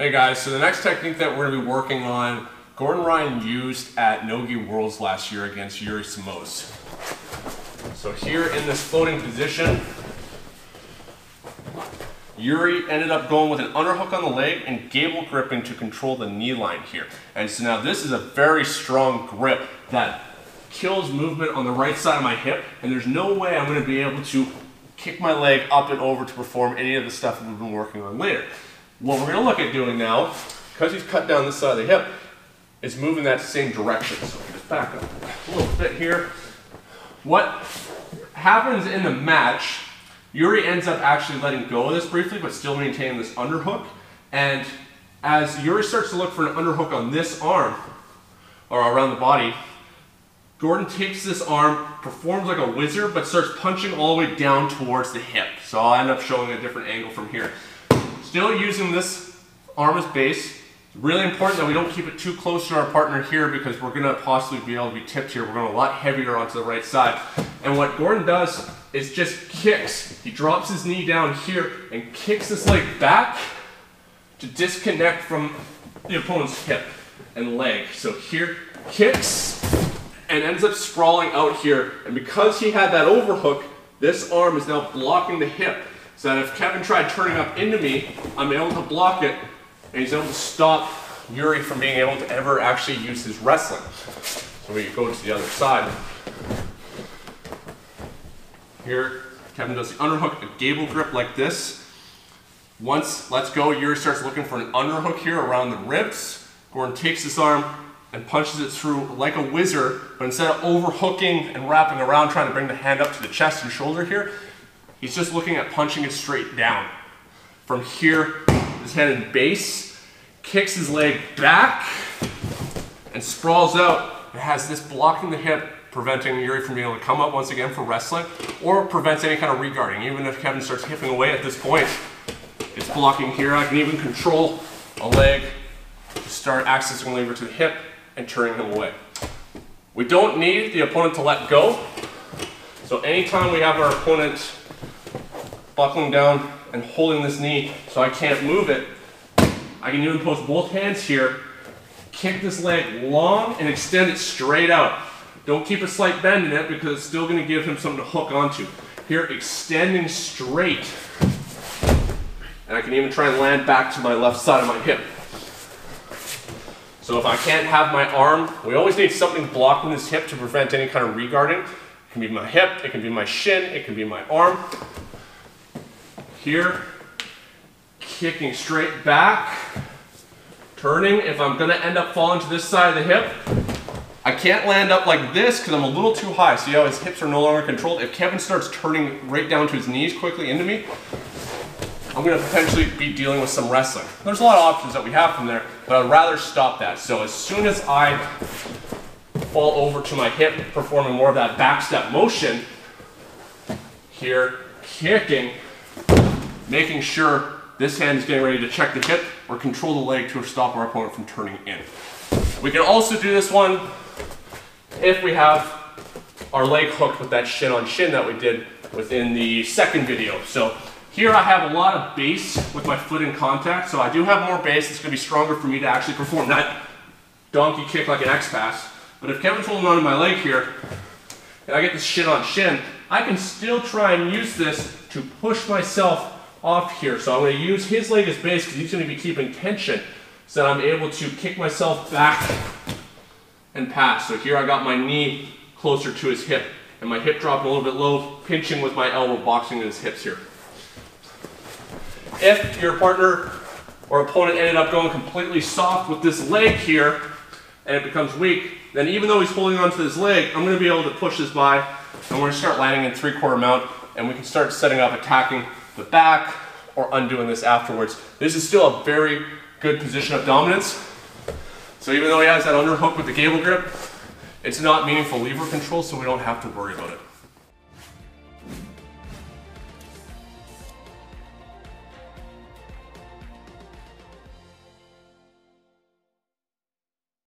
Hey guys, so the next technique that we're going to be working on, Gordon Ryan used at Nogi Worlds last year against Yuri Simões. So here in this floating position, Yuri ended up going with an underhook on the leg and gable gripping to control the knee line here. And so now this is a very strong grip that kills movement on the right side of my hip, and there's no way I'm gonna be able to kick my leg up and over to perform any of the stuff that we've been working on later. What we're gonna look at doing now, because he's cut down this side of the hip, is moving that same direction. So just back up a little bit here. What happens in the match, Yuri ends up actually letting go of this briefly, but still maintaining this underhook. And as Yuri starts to look for an underhook on this arm, or around the body, Gordon takes this arm, performs like a wizard, but starts punching all the way down towards the hip. So I'll end up showing a different angle from here. Still using this arm as base. It's really important that we don't keep it too close to our partner here because we're gonna possibly be able to be tipped here. We're going a lot heavier onto the right side. And what Gordon does is just kicks. He drops his knee down here and kicks this leg back to disconnect from the opponent's hip and leg. So here, kicks, and ends up sprawling out here. And because he had that overhook, this arm is now blocking the hip. So that if Kevin tried turning up into me, I'm able to block it, and he's able to stop Yuri from being able to ever actually use his wrestling. So we go to the other side. Here, Kevin does the underhook, a gable grip like this. Once let's go, Yuri starts looking for an underhook here around the ribs. Gordon takes this arm, and punches it through like a wizard, but instead of overhooking and wrapping around trying to bring the hand up to the chest and shoulder here, he's just looking at punching it straight down. From here, his hand in base, kicks his leg back, and sprawls out. It has this blocking the hip, preventing Yuri from being able to come up once again for wrestling, or prevents any kind of reguarding. Even if Kevin starts hipping away at this point, it's blocking here. I can even control a leg to start accessing lever to the hip and turning him away. We don't need the opponent to let go. So anytime we have our opponent buckling down and holding this knee so I can't move it, I can even post both hands here, kick this leg long and extend it straight out. Don't keep a slight bend in it because it's still gonna give him something to hook onto. Here, extending straight. And I can even try and land back to my left side of my hip. So if I can't have my arm, we always need something blocking this hip to prevent any kind of reguarding. It can be my hip, it can be my shin, it can be my arm. Here, kicking straight back, turning. If I'm gonna end up falling to this side of the hip, I can't land up like this because I'm a little too high. See how his hips are no longer controlled? If Kevin starts turning right down to his knees quickly into me, I'm to potentially be dealing with some wrestling. There's a lot of options that we have from there, but I'd rather stop that. So as soon as I fall over to my hip, performing more of that back step motion, here, kicking, making sure this hand is getting ready to check the hip or control the leg to stop our opponent from turning in. We can also do this one if we have our leg hooked with that shin on shin that we did within the second video. So here I have a lot of base with my foot in contact, so I do have more base. It's going to be stronger for me to actually perform that donkey kick like an X-Pass. But if Kevin's holding on to my leg here, and I get this shin on shin, I can still try and use this to push myself off here. So I'm going to use his leg as base because he's going to be keeping tension so that I'm able to kick myself back and pass. So here I got my knee closer to his hip and my hip dropping a little bit low, pinching with my elbow, boxing in his hips here. If your partner or opponent ended up going completely soft with this leg here and it becomes weak, then even though he's holding onto this leg, I'm going to be able to push this by and we're going to start landing in three quarter mount and we can start setting up attacking the back or undoing this afterwards. This is still a very good position of dominance. So even though he has that underhook with the gable grip, it's not meaningful lever control so we don't have to worry about it.